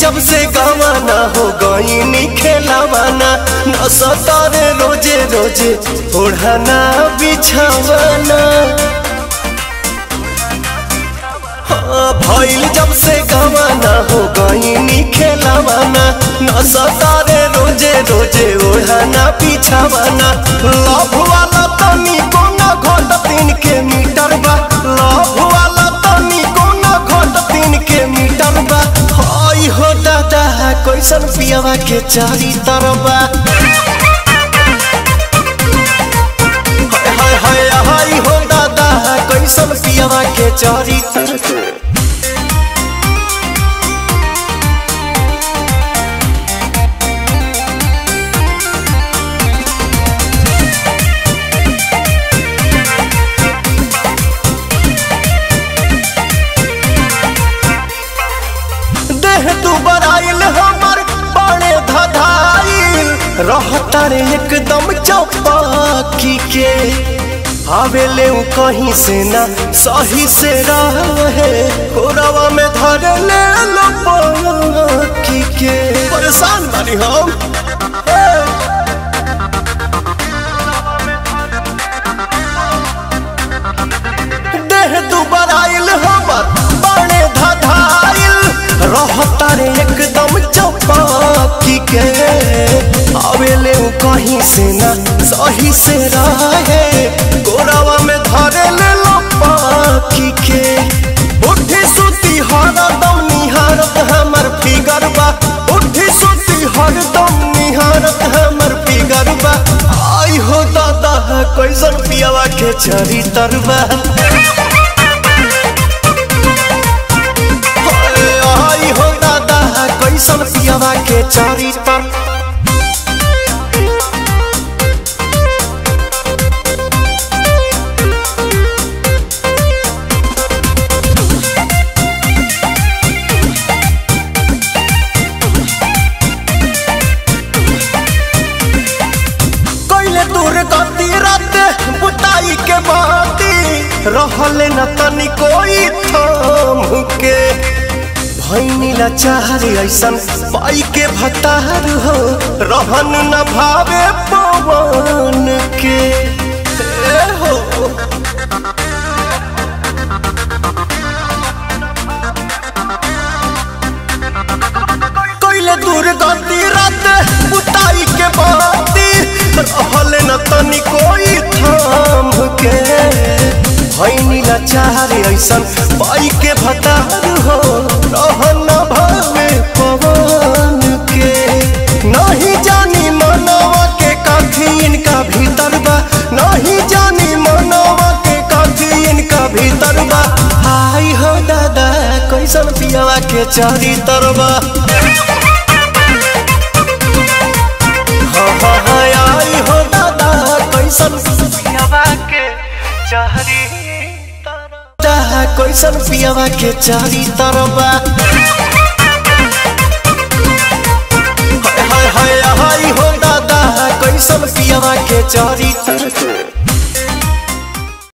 जब से गवाना हो गईनी खेलावाना न सतारे रोज़े रोज़े ओढ़ाना बिछावाना। हाँ, भइल जब से गवाना हो गईनी खेलावाना न सतारे रोज़े रोज़े ओढ़ाना बिछावाना। लव कैसन पियावा के चारी तरबा हाय हाय हाय हो दादा कैसन पियावा के चारी रहता रे एकदम चौपाकी के। आवेले उ कहीं से ना, सही से रहे कोरावा में धर ले लो के। परेशान बानी हम। कहीं से ना सही से रहे। गोरावा में धरे ले लो पाकी के। उठी सुती हरदम निहारत हमर फिगर बा। उठी सुती हरदम निहारत हमर फिगर बा। आई हो दादा कैसन पियावा के चरी तरबा। बाती रहले न तनी कोई थाम के भैनी लाचार ऐसन पाई के भतार हो, रहन न भावे पवन के के बाती, रहले न तनी कोई थाम के लाचार ऐसन पाई के भतार हो, रहन के। नहीं जानी मनवा के काफ़ी इनका भीतर नहीं जानी मनवा के काफ़ी इनका भीतर बा। हो दादा, कैसन पियावा के चारी तरबा। कैसन पियावा के चारी तरबा हाय हाय हाय हो दादा कैसन पियावा के चारी तरबा